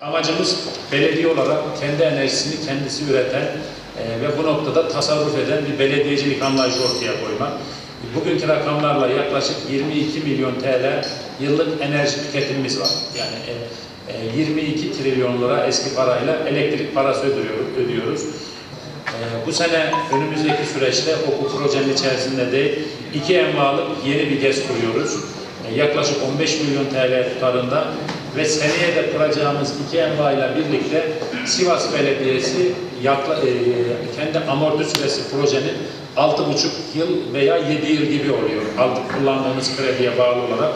Amacımız belediye olarak kendi enerjisini kendisi üreten e, ve bu noktada tasarruf eden bir belediyecilik anlayışı ortaya koymak. Bugünkü rakamlarla yaklaşık 22 milyon TL yıllık enerji tüketimimiz var. Yani e, e, 22 trilyon lira eski parayla elektrik parası ödüyor- ödüyoruz. E, Bu sene önümüzdeki süreçte o bu projenin içerisinde değil, iki envalık yeni bir GES kuruyoruz. E, Yaklaşık 15 milyon TL tutarında ve seneye de kuracağımız iki enva ile birlikte Sivas Belediyesi yakla, e, kendi amorti süresi projenin 6,5 yıl veya 7 yıl gibi oluyor. Aldık kullandığımız krediye bağlı olarak.